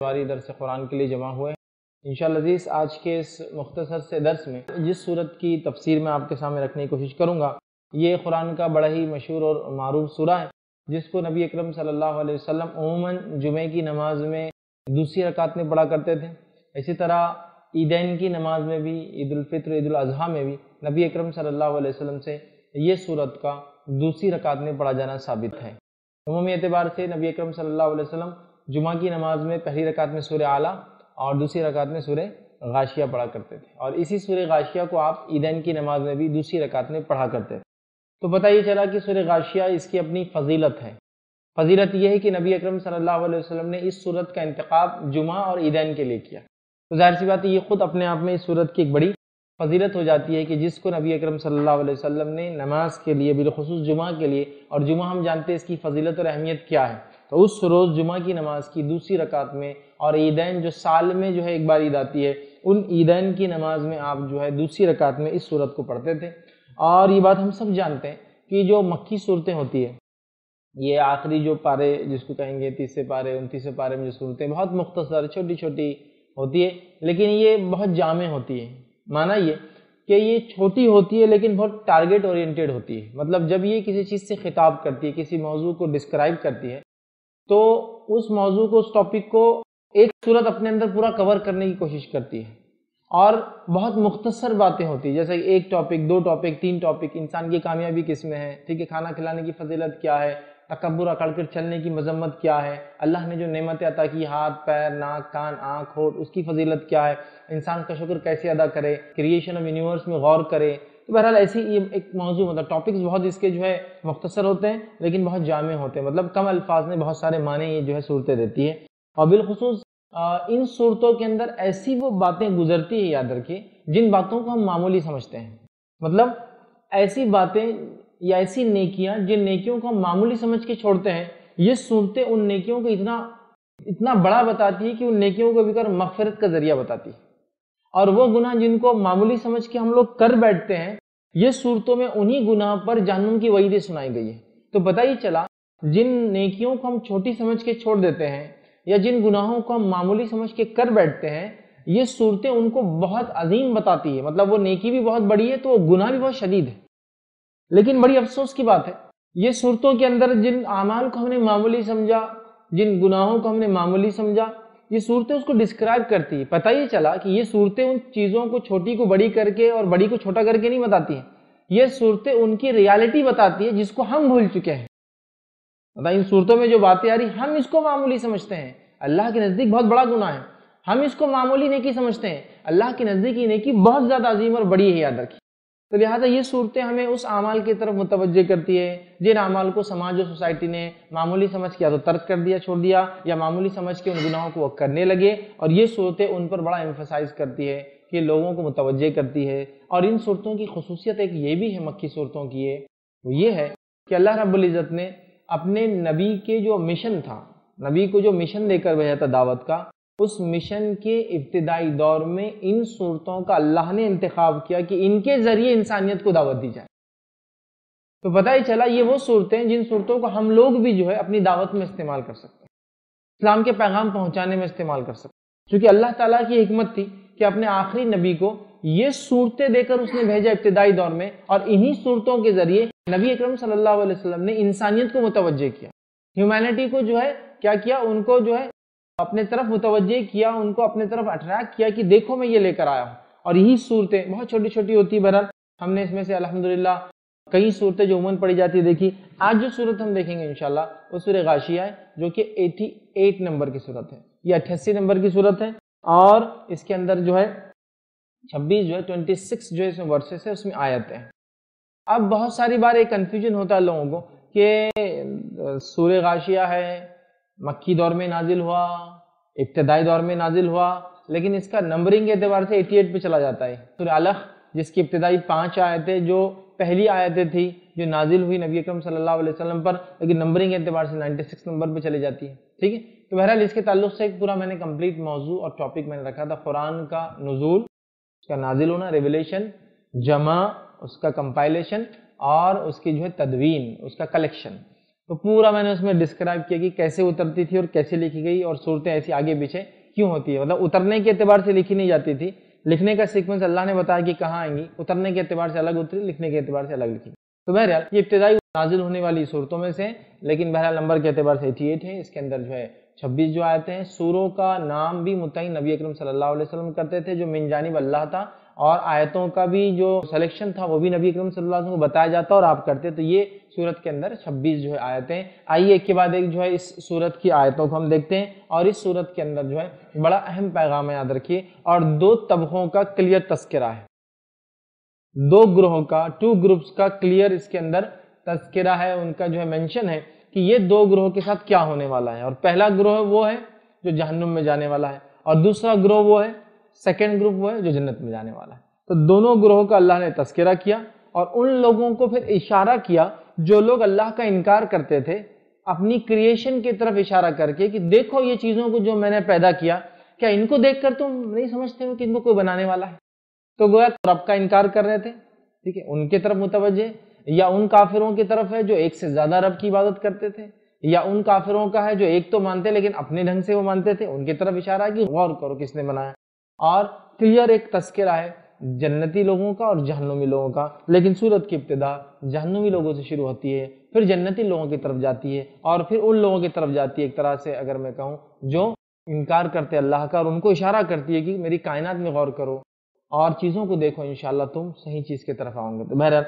باری درس قرآن کے لیے جمع ہوئے انشاءاللہ عزیز، آج کے اس مختصر سے درس میں جس صورت کی تفسیر میں آپ کے سامنے رکھنے کی کوشش کروں گا، یہ قرآن کا بڑا ہی مشہور اور معروف سورہ ہے، جس کو نبی اکرم صلی اللہ علیہ وسلم عموماً جمعہ کی نماز میں دوسری رکعت میں پڑھا کرتے تھے۔ اسی طرح عیدین کی نماز میں بھی عید الفطر عید الاضحیٰ میں بھی نبی اکرم صلی اللہ علیہ وسلم سے یہ صورت کا دوسری رکعت میں پڑھا جانا ثابت ہے۔ عمومی اعتبار سے نبی اکرم صلی اللہ علیہ وسلم جمعہ کی نماز میں پہلی رکعت میں سورہ اعلیٰ اور دوسری رکعت میں سورہ غاشیہ پڑھا کرتے تھے۔ اور اسی سورہ غاشیہ کو آپ عیدین کی نماز میں بھی دوسری رکعت میں پڑھا کرتے تھے۔ تو پتہ یہ چلا کہ سورہ غاشیہ اس کی اپنی فضیلت ہے۔ فضیلت یہ ہے کہ نبی اکرم صلی اللہ علیہ وسلم نے اس صورت کا انتخاب جمعہ اور عیدین کے لیے کیا۔ تو ظاہر سی بات ہے یہ خود اپنے آپ میں اس صورت کی ایک بڑی فضیلت ہو جاتی ہے کہ جس کو نبی اکرم صلی اللہ علیہ وسلم نے نماز کے لیے، بالخصوص جمعہ کے لیے، اور جمعہ ہم جانتے ہیں اس کی فضیلت اور اہمیت کیا ہے۔ تو اس روز جمعہ کی نماز کی دوسری رکعت میں، اور عیدین جو سال میں جو ہے ایک بار عید آتی ہے، ان عیدین کی نماز میں آپ جو ہے دوسری رکعت میں اس صورت کو پڑھتے تھے۔ اور یہ بات ہم سب جانتے ہیں کہ جو مکھی صورتیں ہوتی ہے یہ آخری جو پارے جس کو کہیں گے، تیسرے پارے انتیسے پارے میں جو صورتیں، بہت مختصر، چھوٹی چھوٹی ہوتی ہے لیکن یہ بہت جامع ہوتی ہے معنی یہ کہ یہ چھوٹی ہوتی ہے لیکن بہت ٹارگیٹ اورینٹیڈ ہوتی ہے۔ مطلب جب یہ کسی چیز سے خطاب کرتی ہے، کسی موضوع کو ڈسکرائب کرتی ہے، تو اس موضوع کو، اس ٹاپک کو ایک صورت اپنے اندر پورا کور کرنے کی کوشش کرتی ہے۔ اور بہت مختصر باتیں ہوتی ہیں، جیسے ایک ٹاپک دو ٹاپک تین ٹاپک انسان کی کامیابی کس میں ہے؟ ٹھیک ہے، کھانا کھلانے کی فضیلت کیا ہے؟ تکبر اکڑ کر چلنے کی مذمت کیا ہے؟ اللہ نے جو نعمت عطا کی، ہاتھ، پیر، ناک، کان، آنکھ ہوٹ اس کی فضیلت کیا ہے؟ انسان کا شکر کیسے ادا کرے؟ کریشن آف یونیورس میں غور کرے؟ تو بہرحال ایسی یہ ایک موضوع مطلب ٹاپکس بہت اس کے جو ہے مختصر ہوتے ہیں، لیکن بہت جامع ہوتے ہیں۔ مطلب کم الفاظ میں بہت سارے معنی یہ جو ہے صورتیں دیتی ہے اور بالخصوص ان صورتوں کے اندر ایسی وہ باتیں گزرتی ہے یاد رکھیے، جن باتوں کو ہم معمولی سمجھتے ہیں۔ مطلب ایسی باتیں یا ایسی نیکیاں جن نیکیوں کو ہم معمولی سمجھ کے چھوڑتے ہیں، یہ صورتیں ان نیکیوں کو اتنا اتنا بڑا بتاتی ہے کہ ان نیکیوں کو بھی کر مغفرت کا ذریعہ بتاتی ہے۔ اور وہ گناہ جن کو معمولی سمجھ کے ہم لوگ کر بیٹھتے ہیں، یہ صورتوں میں انہی گناہ پر جہنم کی وعیدیں سنائی گئی ہے تو پتہ ہی چلا، جن نیکیوں کو ہم چھوٹی سمجھ کے چھوڑ دیتے ہیں یا جن گناہوں کو ہم معمولی سمجھ کے کر بیٹھتے ہیں، یہ صورتیں ان کو بہت عظیم بتاتی ہے مطلب وہ نیکی بھی بہت بڑی ہے تو وہ گناہ بھی بہت شدید ہے لیکن بڑی افسوس کی بات ہے۔ یہ صورتوں کے اندر جن اعمال کو ہم نے معمولی سمجھا، جن گناہوں کو ہم نے معمولی سمجھا، یہ صورتیں اس کو ڈسکرائب کرتی ہے پتہ ہی چلا کہ یہ صورتیں ان چیزوں کو چھوٹی کو بڑی کر کے اور بڑی کو چھوٹا کر کے نہیں بتاتی ہیں۔ یہ صورتیں ان کی ریالٹی بتاتی ہے جس کو ہم بھول چکے ہیں۔ مطلب ان صورتوں میں جو باتیں آ رہی، ہم اس کو معمولی سمجھتے ہیں۔ اللہ کے نزدیک بہت بڑا گناہ ہے۔ ہم اس کو معمولی نیکی سمجھتے ہیں۔ اللہ کے نزدیک یہ نیکی بہت زیادہ عظیم اور بڑی ہے، یاد رکھی تو لہٰذا یہ صورتیں ہمیں اس اعمال کی طرف متوجہ کرتی ہے جن اعمال کو سماج و سوسائٹی نے معمولی سمجھ کے یا تو ترک کر دیا، چھوڑ دیا، یا معمولی سمجھ کے ان گناہوں کو وہ کرنے لگے۔ اور یہ صورتیں ان پر بڑا امفسائز کرتی ہے کہ لوگوں کو متوجہ کرتی ہے اور ان صورتوں کی خصوصیت ایک یہ بھی ہے مکھی صورتوں کی ہے، وہ یہ ہے کہ اللہ رب العزت نے اپنے نبی کے جو مشن تھا، نبی کو جو مشن دے کر بھیجا تھا دعوت کا اس مشن کے ابتدائی دور میں ان صورتوں کا اللہ نے انتخاب کیا کہ ان کے ذریعے انسانیت کو دعوت دی جائے۔ تو پتہ ہی چلا یہ وہ صورتیں جن صورتوں کو ہم لوگ بھی جو ہے اپنی دعوت میں استعمال کر سکتے ہیں۔ اسلام کے پیغام پہنچانے میں استعمال کر سکتے ہیں۔ کیونکہ اللہ تعالیٰ کی حکمت تھی کہ اپنے آخری نبی کو یہ صورتیں دے کر اس نے بھیجا ابتدائی دور میں اور انہی صورتوں کے ذریعے نبی اکرم صلی اللہ علیہ وسلم نے انسانیت کو متوجہ کیا۔ ہیومینٹی کو جو ہے کیا کیا؟ ان کو جو ہے اپنے طرف متوجہ کیا، ان کو اپنے طرف اٹریکٹ کیا کہ دیکھو میں یہ لے کر آیا ہوں۔ اور یہی صورتیں بہت چھوٹی چھوٹی ہوتی بہرحال۔ ہم نے اس میں سے الحمدللہ کئی صورتیں جو عموماً پڑھی جاتی دیکھی۔ آج جو صورت ہم دیکھیں گے انشاءاللہ، وہ سورہ غاشیہ ہے، جو کہ ایٹی ایٹ نمبر کی صورت ہے یہ اٹھاسی نمبر کی صورت ہے۔ اور اس کے اندر جو ہے، چھبیس جو ہے ٹوئنٹی سکس جو اس میں ورسز ہے، اس میں آیت ہے اب بہت ساری بار ایک کنفیوژن ہوتا ہے لوگوں کو کہ سورہ غاشیہ ہے مکی دور میں نازل ہوا، ابتدائی دور میں نازل ہوا، لیکن اس کا نمبرنگ اعتبار سے ایٹی ایٹ پہ چلا جاتا ہے۔ سورہ علق جس کی ابتدائی پانچ آیتیں جو پہلی آیتیں تھی جو نازل ہوئی نبی اکرم صلی اللہ علیہ وسلم پر، لیکن نمبرنگ اعتبار سے نائنٹی سکس نمبر پہ چلی جاتی ہے۔ ٹھیک ہے؟ تو بہرحال اس کے تعلق سے ایک پورا میں نے کمپلیٹ موضوع اور ٹاپک میں نے رکھا تھا، قرآن کا نزول، اس کا نازل ہونا ریولیشن جمع، اس کا کمپائلیشن اور اس کی جو ہے تدوین، اس کا کلیکشن تو پورا میں نے اس میں ڈسکرائب کیا کہ کیسے اترتی تھی اور کیسے لکھی گئی اور صورتیں ایسی آگے پیچھے کیوں ہوتی ہے مطلب اترنے کے اعتبار سے لکھی نہیں جاتی تھی۔ لکھنے کا سیکوینس اللہ نے بتایا کہ کہاں آئیں گی۔ اترنے کے اعتبار سے الگ اتری، لکھنے کے اعتبار سے الگ لکھی۔ تو بہرحال یہ ابتدائی نازل ہونے والی صورتوں میں سے لیکن بہرحال نمبر کے اعتبار سے ایٹی ایٹ ہے اس کے اندر جو ہے چھبیس جو آیتیں ہیں، سوروں کا نام بھی متعین نبی اکرم صلی اللہ علیہ وسلم کرتے تھے، جو من جانب اللہ تھا۔ اور آیتوں کا بھی جو سلیکشن تھا وہ بھی نبی اکرم صلی اللہ علیہ وسلم کو بتایا جاتا اور آپ کرتے تو یہ صورت کے اندر چھبیس جو ہے آیتیں۔ آئیے ایک کے بعد ایک جو ہے اس صورت کی آیتوں کو ہم دیکھتے ہیں اور اس صورت کے اندر جو ہے بڑا اہم پیغام یاد رکھیے اور دو طبقوں کا کلیئر تذکرہ ہے۔ دو گروہوں کا ٹو گروپس کا کلیئر اس کے اندر تذکرہ ہے، ان کا جو ہے مینشن ہے کہ یہ دو گروہ کے ساتھ کیا ہونے والا ہے۔ اور پہلا گروہ وہ ہے جو جہنم میں جانے والا ہے اور دوسرا گروہ وہ ہے سیکنڈ گروپ وہ ہے جو جنت میں جانے والا ہے۔ تو دونوں گروہوں کا اللہ نے تذکرہ کیا اور ان لوگوں کو پھر اشارہ کیا جو لوگ اللہ کا انکار کرتے تھے، اپنی کریشن کی طرف اشارہ کر کے کہ دیکھو یہ چیزوں کو جو میں نے پیدا کیا کیا ان کو دیکھ کر تم نہیں سمجھتے ہو کہ ان کو کوئی بنانے والا ہے؟ تو گویا رب کا انکار کر رہے تھے، ٹھیک ہے، ان کی طرف متوجہ یا ان کافروں کی طرف ہے جو ایک سے زیادہ رب کی عبادت کرتے تھے، یا ان کافروں کا ہے جو ایک تو مانتے لیکن اپنے ڈھنگ سے وہ مانتے تھے۔ ان کی طرف اشارہ ہے کہ غور کرو کس نے بنایا۔ اور کلیئر ایک تذکرہ ہے جنتی لوگوں کا اور جہنمی لوگوں کا۔ لیکن صورت کی ابتدا جہنمی لوگوں سے شروع ہوتی ہے، پھر جنتی لوگوں کی طرف جاتی ہے اور پھر ان لوگوں کی طرف جاتی ہے۔ ایک طرح سے اگر میں کہوں، جو انکار کرتے اللہ کا اور ان کو اشارہ کرتی ہے کہ میری کائنات میں غور کرو اور چیزوں کو دیکھو، انشاءاللہ تم صحیح چیز کی طرف آؤں گے۔ تو بہرحال